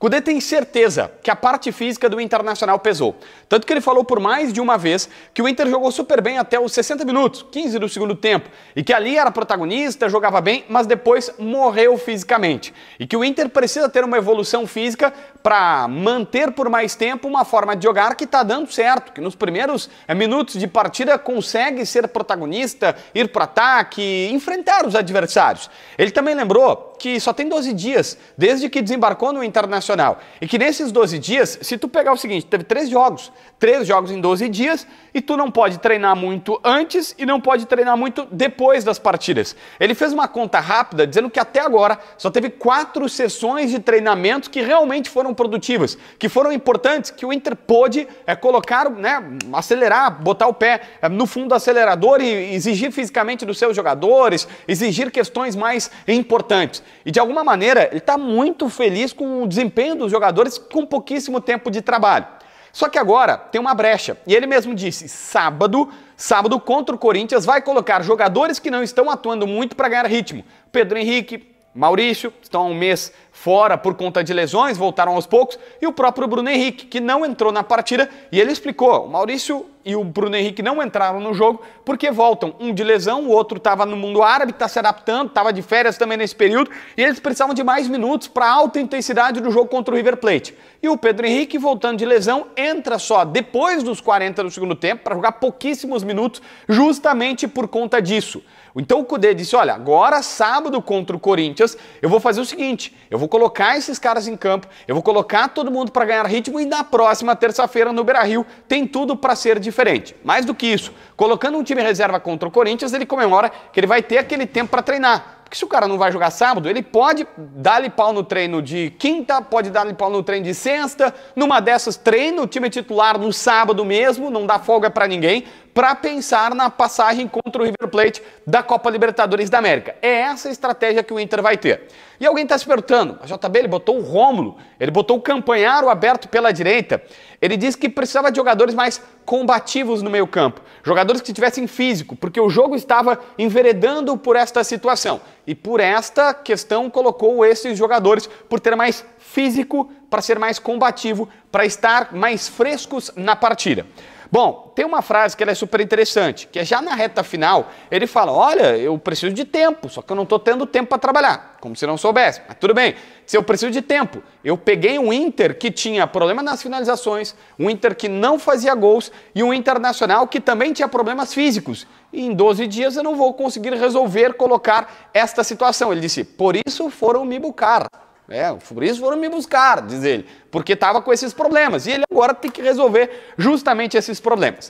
Cudê tem certeza que a parte física do Internacional pesou. Tanto que ele falou por mais de uma vez que o Inter jogou super bem até os 60 minutos, 15 do segundo tempo, e que ali era protagonista, jogava bem, mas depois morreu fisicamente. E que o Inter precisa ter uma evolução física para manter por mais tempo uma forma de jogar que está dando certo, que nos primeiros eh, minutos de partida consegue ser protagonista, ir para ataque, enfrentar os adversários. Ele também lembrou que só tem 12 dias desde que desembarcou no Internacional. E que nesses 12 dias, se tu pegar o seguinte, teve três jogos, três jogos em 12 dias, e tu não pode treinar muito antes e não pode treinar muito depois das partidas. Ele fez uma conta rápida dizendo que até agora só teve quatro sessões de treinamento que realmente foram produtivas, que foram importantes, que o Inter pôde é, colocar, né, acelerar, botar o pé é, no fundo do acelerador e exigir fisicamente dos seus jogadores, exigir questões mais importantes. E de alguma maneira, ele está muito feliz com o desempenho dos jogadores com pouquíssimo tempo de trabalho. Só que agora tem uma brecha. E ele mesmo disse: sábado, sábado contra o Corinthians, vai colocar jogadores que não estão atuando muito para ganhar ritmo. Pedro Henrique, Maurício, estão há um mês fora por conta de lesões, voltaram aos poucos, e o próprio Bruno Henrique, que não entrou na partida, e ele explicou: o Maurício e o Bruno Henrique não entraram no jogo porque voltam. Um de lesão, o outro estava no mundo árabe, está se adaptando, estava de férias também nesse período, e eles precisavam de mais minutos para alta intensidade do jogo contra o River Plate. E o Pedro Henrique, voltando de lesão, entra só depois dos 40 do segundo tempo para jogar pouquíssimos minutos, justamente por conta disso. Então o Cudê disse: olha, agora sábado contra o Corinthians, eu vou fazer o seguinte: eu vou colocar esses caras em campo, eu vou colocar todo mundo para ganhar ritmo e na próxima terça-feira no Beira Rio tem tudo para ser diferente. Mais do que isso, colocando um time reserva contra o Corinthians, ele comemora que ele vai ter aquele tempo para treinar. Porque se o cara não vai jogar sábado, ele pode dar-lhe pau no treino de quinta, pode dar-lhe pau no treino de sexta, numa dessas treina o time titular no sábado mesmo, não dá folga para ninguém, para pensar na passagem contra o River Plate da Copa Libertadores da América. É essa a estratégia que o Inter vai ter. E alguém está se perguntando, a JB ele botou o Rômulo, ele botou o Campanharo aberto pela direita, ele disse que precisava de jogadores mais combativos no meio campo, jogadores que tivessem físico, porque o jogo estava enveredando por esta situação. E por esta questão colocou esses jogadores por ter mais físico, para ser mais combativo, para estar mais frescos na partida. Bom, tem uma frase que é super interessante, que é já na reta final, ele fala: Olha, eu preciso de tempo, só que eu não estou tendo tempo para trabalhar. Como se não soubesse. Mas tudo bem, se eu preciso de tempo, eu peguei um Inter que tinha problema nas finalizações, um Inter que não fazia gols e um Internacional que também tinha problemas físicos. E em 12 dias eu não vou conseguir resolver colocar esta situação. Ele disse: Por isso foram me buscar. É, por isso foram me buscar, diz ele, porque estava com esses problemas. E ele agora tem que resolver justamente esses problemas.